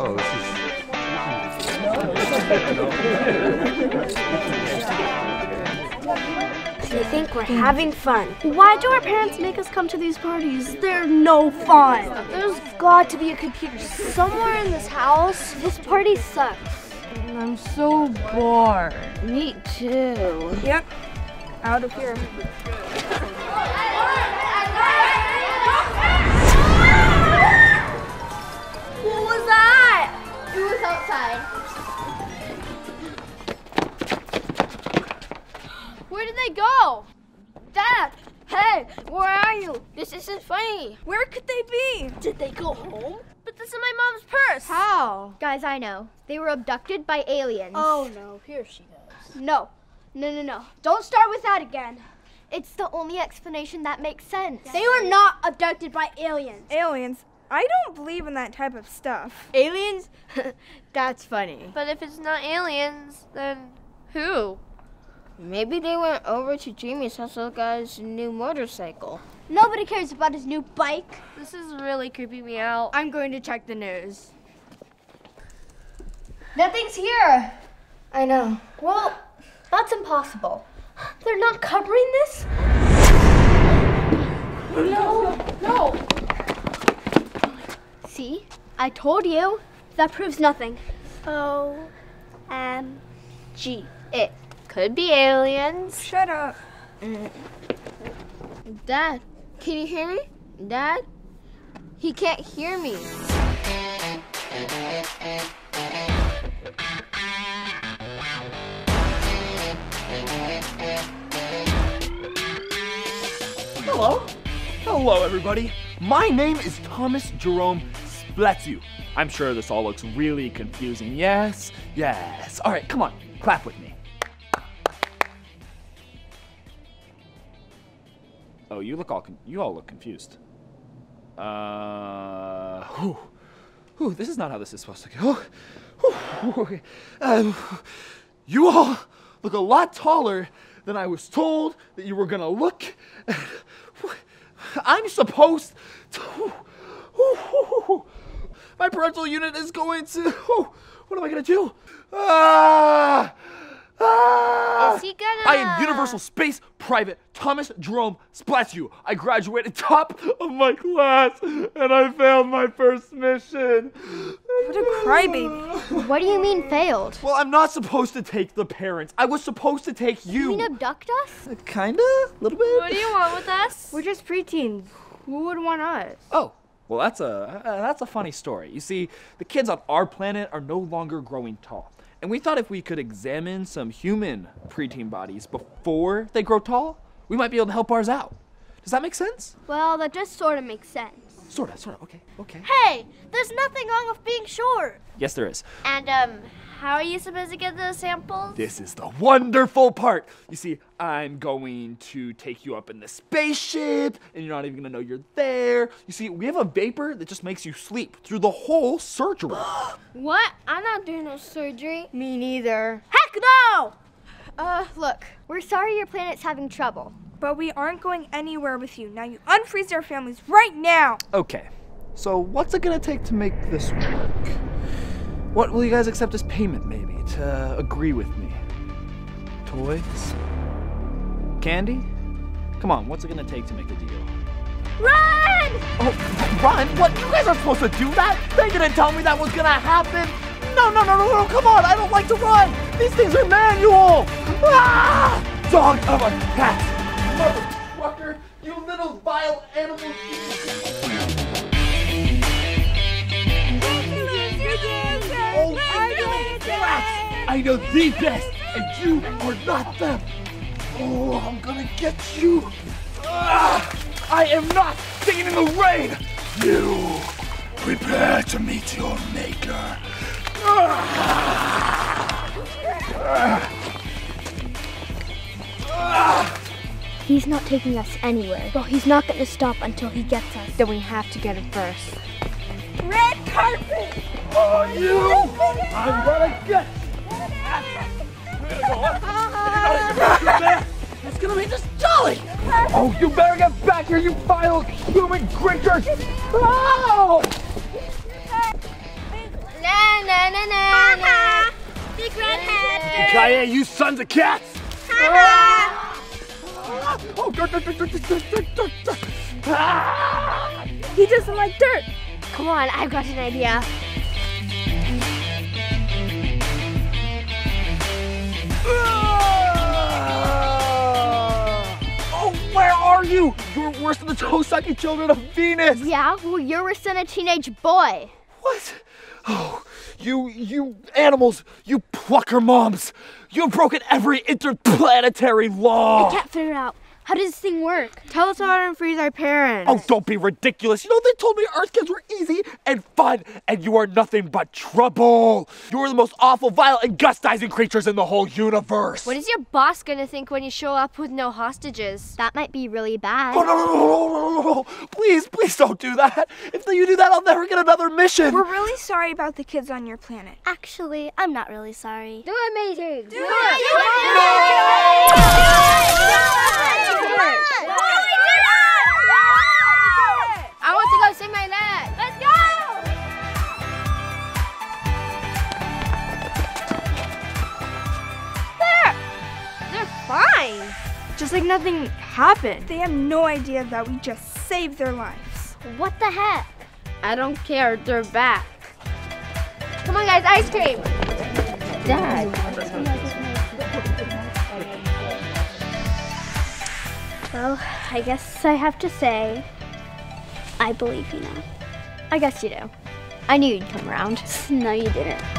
Oh, this They think we're having fun. Why do our parents make us come to these parties? They're no fun. There's got to be a computer somewhere in this house. This party sucks. I'm so bored. Me too. Yep. Out of here. Dad! Hey, where are you? This isn't funny. Where could they be? Did they go home? But this is my mom's purse. How? Guys, I know. They were abducted by aliens. Oh no, here she goes. No, no, no, no. Don't start with that again. It's the only explanation that makes sense. They were not abducted by aliens. Aliens. I don't believe in that type of stuff. Aliens? That's funny. But if it's not aliens, then who? Maybe they went over to Jimmy's house to look at his new motorcycle. Nobody cares about his new bike. This is really creeping me out. I'm going to check the news. Nothing's here. I know. Well, that's impossible. They're not covering this? No, no. See? I told you. That proves nothing. Oh. O M G. It could be aliens. Shut up. Mm. Dad, can you hear me? Dad? He can't hear me. Hello. Hello, everybody. My name is Thomas Jerome Splatzu. I'm sure this all looks really confusing. Yes, yes. All right, come on, clap with me. Oh, you look all you all look confused. Uh, whew, whew, this is not how this is supposed to go. Um, you all look a lot taller than I was told that you were gonna look. I'm supposed to. My parental unit is going to. What am I gonna do? Ah! Ah! Is he gonna- I am Universal Space Private Thomas Jerome Splatzu. I graduated top of my class and I failed my first mission. What a crybaby. What do you mean failed? Well, I'm not supposed to take the parents. I was supposed to take you. You mean abduct us? Kinda? A little bit? What do you want with us? We're just preteens. Who would want us? Oh, well, that's a uh, that's a funny story. You see, the kids on our planet are no longer growing tall, and we thought if we could examine some human preteen bodies before they grow tall, we might be able to help ours out. Does that make sense? Well, that just sort of makes sense. Sorta, sorta. Okay, okay. Hey, there's nothing wrong with being short. Yes, there is. And um, how are you supposed to get those samples? This is the wonderful part. You see, I'm going to take you up in the spaceship, and you're not even gonna know you're there. You see, we have a vapor that just makes you sleep through the whole surgery. What? I'm not doing no surgery. Me neither. Heck no! Uh, look, we're sorry your planet's having trouble. But we aren't going anywhere with you. Now you unfreeze our families right now. Okay, so what's it gonna take to make this work? What will you guys accept as payment, maybe, to agree with me? Toys? Candy? Come on, what's it gonna take to make a deal? Run! Oh, run? What? You guys aren't supposed to do that! They didn't tell me that was gonna happen! No, no, no, no, no, come on! I don't like to run! These things are manual! Ah! Dog of a cat! Motherfucker! You little vile animal! Oh, rats! I know the best, and you are not them! Oh, I'm gonna get you! Ah! I am not staying in the rain! You prepare to meet your maker. He's not taking us anywhere. Well, he's not going to stop until he gets us. Then we have to get him first. Red carpet! Oh, you! I'm gonna get. It's gonna make this jolly! Oh, you better get back here, you vile human creatures! Oh! Now na na na na. Big red hat. Cayenne, you sons of cats! Oh, dirt, dirt, dirt, dirt, dirt, dirt, dirt, dirt. Ah! He doesn't like dirt. Come on, I've got an idea. Oh, where are you? You're worse than the toe-sucking children of Venus. Yeah, well, you're worse than a teenage boy. What? Oh, you, you animals, you plucker moms. You've broken every interplanetary law. I Can't figure it out. How does this thing work? Tell us how to unfreeze our parents. Oh, don't be ridiculous. You know, they told me Earth kids were easy and fun, and you are nothing but trouble. You are the most awful, vile, and gustizing creatures in the whole universe. What is your boss gonna think when you show up with no hostages? That might be really bad. Oh, no, no, no, no, no, no, no. Please, please don't do that. If you do that, I'll never get another mission. We're really sorry about the kids on your planet. Actually, I'm not really sorry. Do it, amazing. Do I Just like nothing happened. They have no idea that we just saved their lives. What the heck? I don't care, they're back. Come on, guys, ice cream. Dad. Well, I guess I have to say, I believe you now. I guess you do. I knew you'd come around. no, you didn't.